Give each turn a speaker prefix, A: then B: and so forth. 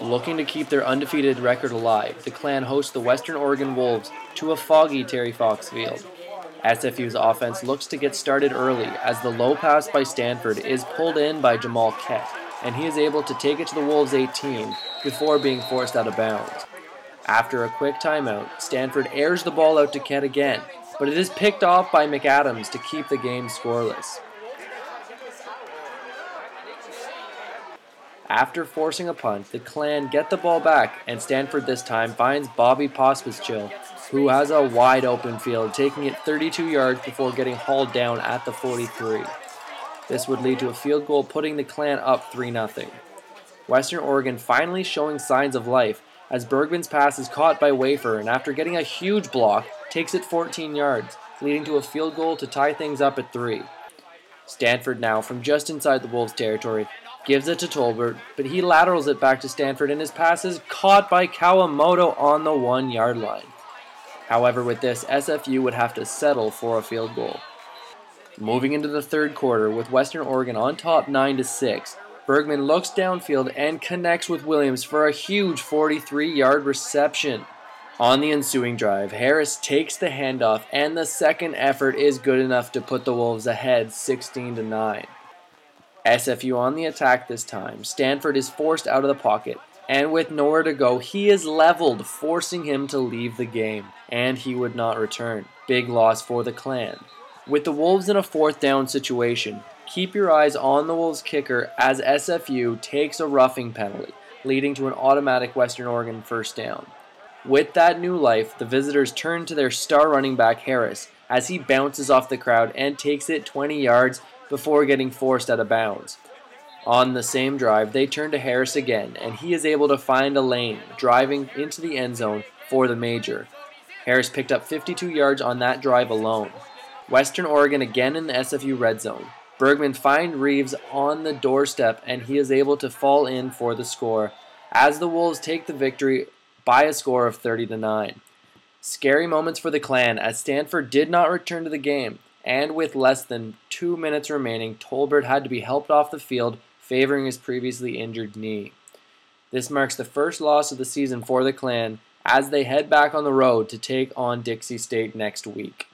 A: Looking to keep their undefeated record alive, the Clan hosts the Western Oregon Wolves to a foggy Terry Fox field. SFU's offense looks to get started early as the low pass by Stanford is pulled in by Jamal Kett, and he is able to take it to the Wolves 18 before being forced out of bounds. After a quick timeout, Stanford airs the ball out to Kett again, but it is picked off by McAdams to keep the game scoreless. After forcing a punt, the Clan get the ball back, and Stanford this time finds Bobby Pospisil, who has a wide open field, taking it 32 yards before getting hauled down at the 43. This would lead to a field goal, putting the Clan up 3 0. Western Oregon finally showing signs of life as Bergman's pass is caught by Wafer, and after getting a huge block, takes it 14 yards, leading to a field goal to tie things up at 3. Stanford now, from just inside the Wolves' territory, gives it to Tolbert, but he laterals it back to Stanford, and his pass is caught by Kawamoto on the one yard line. However, with this, SFU would have to settle for a field goal. Moving into the third quarter, with Western Oregon on top 9 to 6, Bergman looks downfield and connects with Williams for a huge 43 yard reception. On the ensuing drive, Harris takes the handoff, and the second effort is good enough to put the Wolves ahead 16 to 9. SFU on the attack this time. Stanford is forced out of the pocket, and with nowhere to go, he is leveled, forcing him to leave the game, and he would not return. Big loss for the Clan. With the Wolves in a fourth down situation, keep your eyes on the Wolves kicker as SFU takes a roughing penalty, leading to an automatic Western Oregon first down. With that new life, the visitors turn to their star running back Harris as he bounces off the crowd and takes it 20 yards before getting forced out of bounds. On the same drive, they turn to Harris again, and he is able to find a lane, driving into the end zone for the major. Harris picked up 52 yards on that drive alone. Western Oregon again in the SFU red zone. Bergman finds Reeves on the doorstep, and he is able to fall in for the score as the Wolves take the victory by a score of 30 to 9. Scary moments for the Clan as Stanford did not return to the game, and with less than two minutes remaining, Tolbert had to be helped off the field, favoring his previously injured knee. This marks the first loss of the season for the Clan as they head back on the road to take on Dixie State next week.